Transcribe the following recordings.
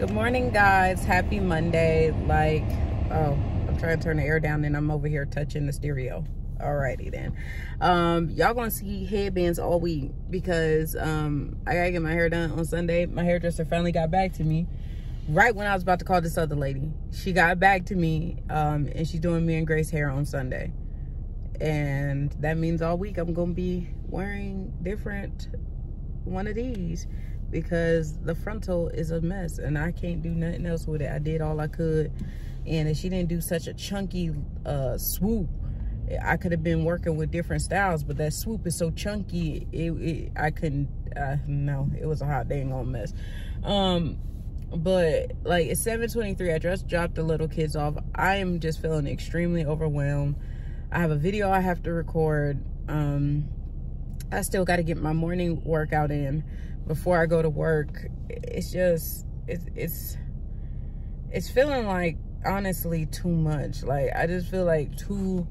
Good morning, guys. Happy Monday. Like, oh, I'm trying to turn the air down and I'm over here touching the stereo. Alrighty then. Um, y'all gonna see headbands all week because um I gotta get my hair done on Sunday. My hairdresser finally got back to me right when I was about to call this other lady. She got back to me um and she's doing me and Grace hair on Sunday. And that means all week I'm gonna be wearing different one of these because the frontal is a mess and I can't do nothing else with it. I did all I could. And if she didn't do such a chunky uh, swoop, I could have been working with different styles, but that swoop is so chunky, it, it I couldn't, uh, no, it was a hot dang on mess. Um, but like it's 7.23, I just dropped the little kids off. I am just feeling extremely overwhelmed. I have a video I have to record. Um, I still got to get my morning workout in before I go to work. It's just, it's, it's, it's feeling like, honestly, too much. Like, I just feel like too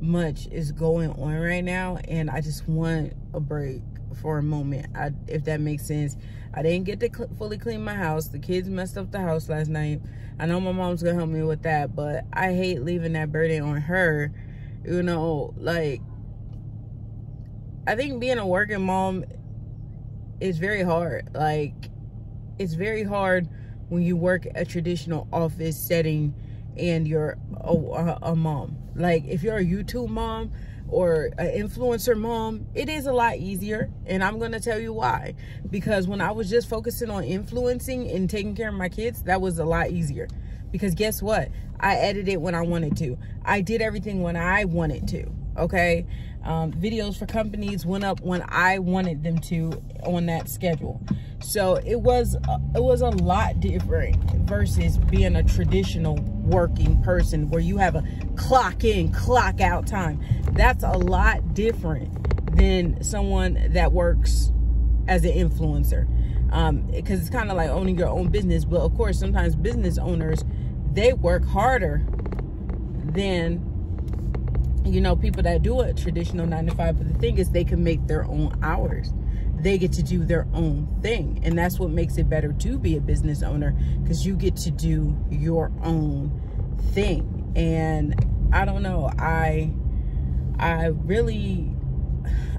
much is going on right now. And I just want a break for a moment, I, if that makes sense. I didn't get to cl fully clean my house. The kids messed up the house last night. I know my mom's gonna help me with that, but I hate leaving that burden on her. You know, like, I think being a working mom it's very hard. Like, it's very hard when you work a traditional office setting and you're a, a, mom. Like, if you're a YouTube mom or an influencer mom, it is a lot easier. And I'm going to tell you why. Because when I was just focusing on influencing and taking care of my kids, that was a lot easier. Because guess what? I edited when I wanted to. I did everything when I wanted to. Okay? um, videos for companies went up when I wanted them to on that schedule. So it was it was a lot different versus being a traditional working person where you have a clock in, clock out time. That's a lot different than someone that works as an influencer. Um, because it's kind of like owning your own business. But of course, sometimes business owners, they work harder than you know, people that do a traditional nine to five, but the thing is they can make their own hours. They get to do their own thing. And that's what makes it better to be a business owner because you get to do your own thing. And I don't know, I I really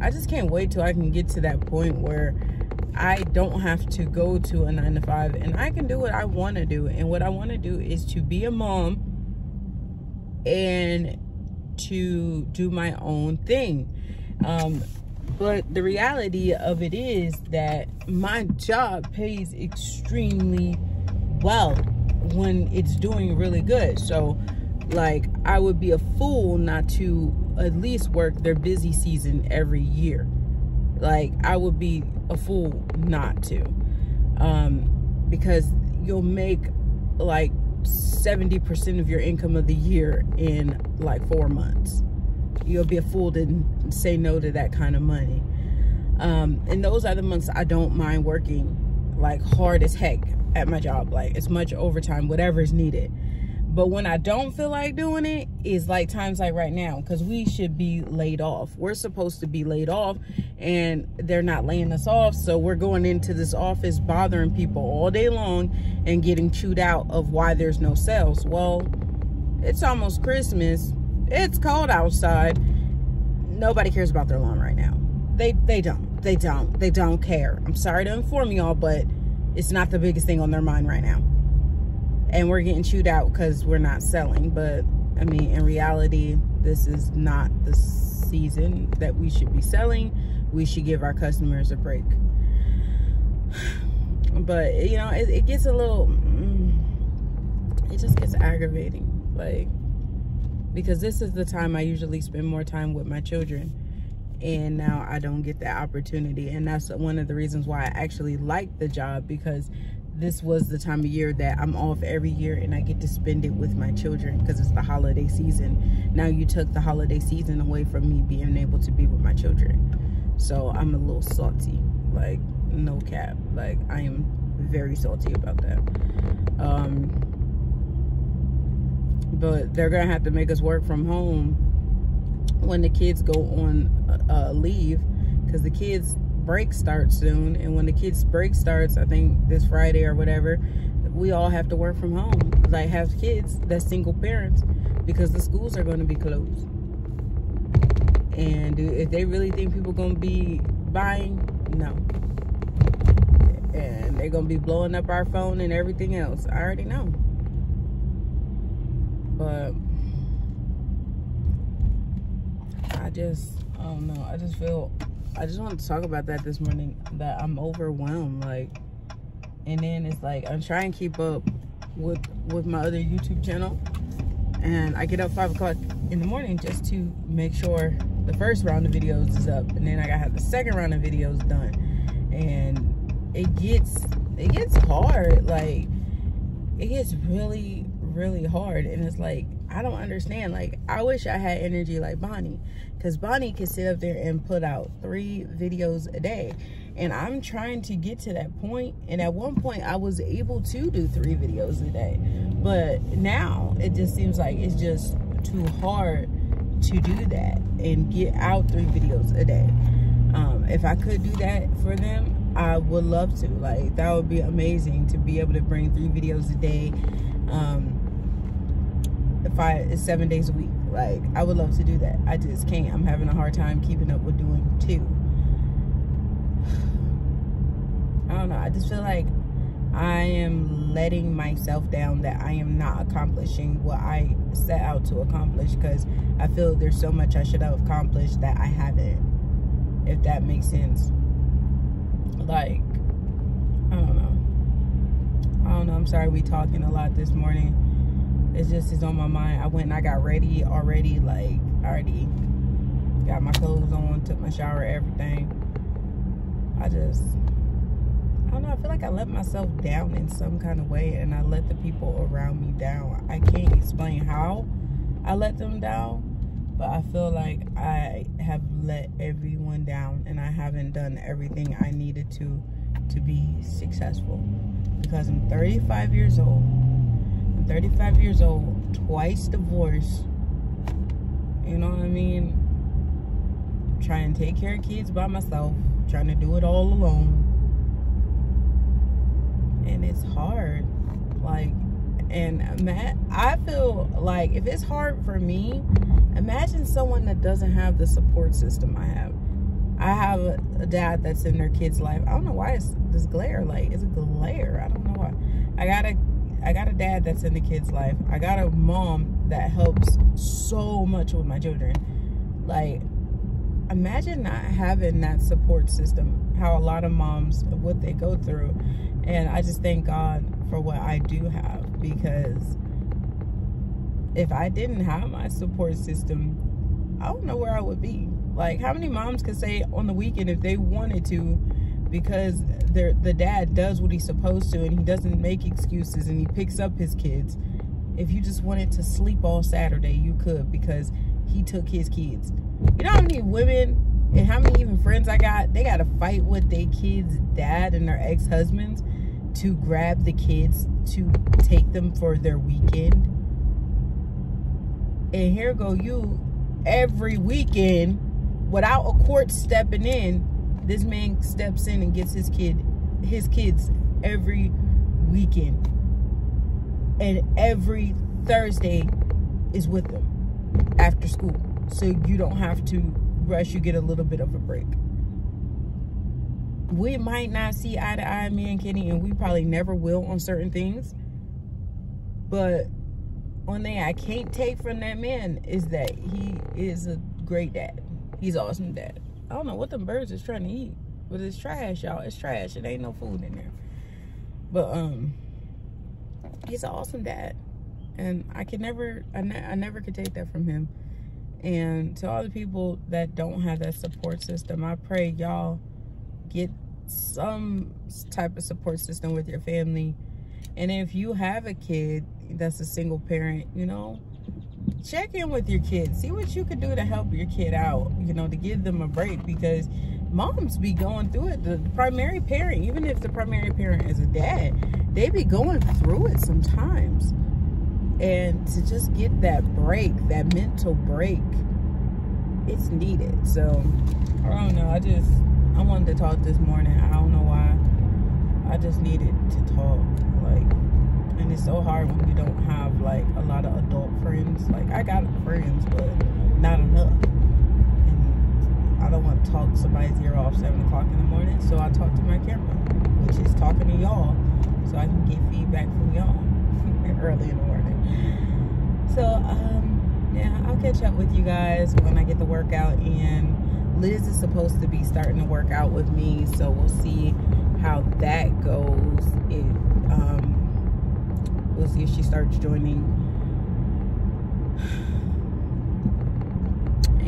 I just can't wait till I can get to that point where I don't have to go to a nine to five and I can do what I want to do. And what I want to do is to be a mom and to do my own thing. Um, but the reality of it is that my job pays extremely well when it's doing really good. So, like, I would be a fool not to at least work their busy season every year. Like, I would be a fool not to. Um, because you'll make like 70% of your income of the year in like four months. You'll be a fool to say no to that kind of money. Um, and those are the months I don't mind working like hard as heck at my job, like as much overtime, whatever is needed. But when I don't feel like doing it, it, is like times like right now, because we should be laid off. We're supposed to be laid off, and they're not laying us off. So we're going into this office bothering people all day long and getting chewed out of why there's no sales. Well, it's almost Christmas. It's cold outside. Nobody cares about their lawn right now. They they don't. They don't. They don't care. I'm sorry to inform y'all, but it's not the biggest thing on their mind right now and we're getting chewed out because we're not selling but i mean in reality this is not the season that we should be selling. We should give our customers a break. But you know it, it gets a little mm, it just gets aggravating like because this is the time i usually spend more time with my children and now i don't get that opportunity and that's one of the reasons why i actually like the job because this was the time of year that I'm off every year and I get to spend it with my children because it's the holiday season. Now you took the holiday season away from me being able to be with my children. So I'm a little salty, like no cap. Like I am very salty about that. Um, but they're gonna have to make us work from home when the kids go on uh, leave because the kids break starts soon and when the kids break starts i think this friday or whatever we all have to work from home. Like have kids that's single parents because the schools are going to be closed. And if they really think people going to be buying, no. And they're going to be blowing up our phone and everything else. I already know. But I just, I don't know. I just feel, I just want to talk about that this morning. That I'm overwhelmed. Like, and then it's like, I'm trying to keep up with, with my other YouTube channel. And I get up 5 o'clock in the morning just to make sure the first round of videos is up. And then I gotta have the second round of videos done. And it gets, it gets hard. Like, it gets really, really hard. And it's like, I don't understand. Like, I wish I had energy like Bonnie. Because Bonnie can sit up there and put out three videos a day. And I'm trying to get to that point. And at one point, I was able to do three videos a day. But now, it just seems like it's just too hard to do that and get out three videos a day. Um, if I could do that for them, I would love to. Like, that would be amazing to be able to bring three videos a day. Um, five seven days a week. Like i would love to do that. I just can't. I'm having a hard time keeping up with doing two. I don't know. I just feel like i am letting myself down that i am not accomplishing what i set out to accomplish because i feel there's so much i should have accomplished that i haven't if that makes sense. Like i don't know. I don't know. I'm sorry we talking a lot this morning it's just is on my mind. I went and I got ready already, like I already got my clothes on, took my shower, everything. I just I don't know, I feel like I let myself down in some kind of way and I let the people around me down. I can't explain how I let them down, but I feel like I have let everyone down and I haven't done everything I needed to to be successful because I'm 35 years old 35 years old, twice divorced. You know what I mean? Trying to take care of kids by myself, trying to do it all alone. And it's hard. Like, and Matt, I feel like if it's hard for me, imagine someone that doesn't have the support system I have. I have a, dad that's in their kid's life. I don't know why it's this glare. Like, it's a glare. I don't know why. I got a I got a dad that's in the kid's life. I got a mom that helps so much with my children. Like, imagine not having that support system, how a lot of moms, what they go through. And I just thank God for what I do have because if I didn't have my support system, I don't know where I would be. Like, how many moms could say on the weekend if they wanted to, because the dad does what he's supposed to and he doesn't make excuses and he picks up his kids. If you just wanted to sleep all Saturday, you could because he took his kids. You know how many women and how many even friends I got, they got to fight with their kids' dad and their ex-husbands to grab the kids to take them for their weekend. And here go you every weekend without a court stepping in this man steps in and gets his kid, his kids every weekend. And every Thursday is with them after school. So you don't have to rush, you get a little bit of a break. We might not see eye to eye, me and Kenny, and we probably never will on certain things. But one thing I can't take from that man is that he is a great dad. He's awesome dad. I don't know what them birds is trying to eat. But it's trash, y'all. It's trash. It ain't no food in there. But um he's an awesome dad. And I can never I, ne I never could take that from him. And to all the people that don't have that support system, I pray y'all get some type of support system with your family. And if you have a kid that's a single parent, you know, check in with your kids. See what you could do to help your kid out, you know, to give them a break because moms be going through it. The primary parent, even if the primary parent is a dad, they be going through it sometimes. And to just get that break, that mental break, it's needed. So, I don't know. I just, I wanted to talk this morning. I don't know why. I just needed to talk. Like, so hard when you don't have like a lot of adult friends. Like I got friends, but not enough. And I don't want to talk somebody's ear off seven o'clock in the morning, so I talk to my camera, which is talking to y'all, so I can get feedback from y'all early in the morning. So um, yeah, I'll catch up with you guys when I get the workout in. Liz is supposed to be starting to work out with me, so we'll see how that goes. It um, we'll see if she starts joining.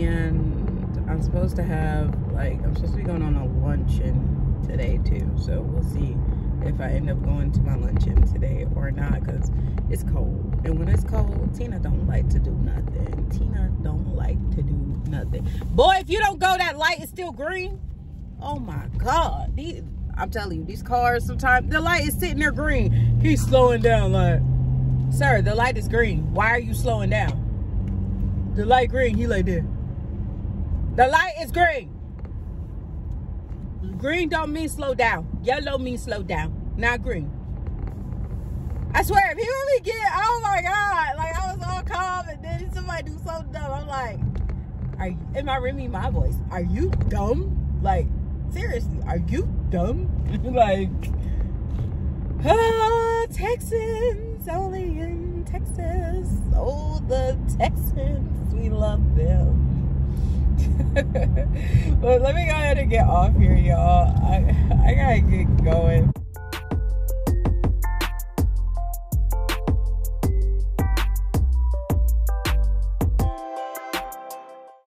And I'm supposed to have like I'm supposed to be going on a luncheon today too, so we'll see if I end up going to my luncheon today or not because it's cold. And when it's cold, Tina don't like to do nothing. Tina don't like to do nothing. Boy, if you don't go, that light is still green. Oh my God. These, I'm telling you, these cars sometimes, the light is sitting there green. He's slowing down like, sir, the light is green. Why are you slowing down? The light green, he like that. The light is green. Green don't mean slow down. Yellow means slow down, not green. I swear, if he really get, oh my God, like I was all calm and then somebody do something dumb. I'm like, are you, am I Remy my voice? Are you dumb? Like, seriously, are you dumb? like, ah, Texans, only in Texas. Oh, the Texans, we love them. but let me go ahead and get off here, y'all. I, I gotta get going.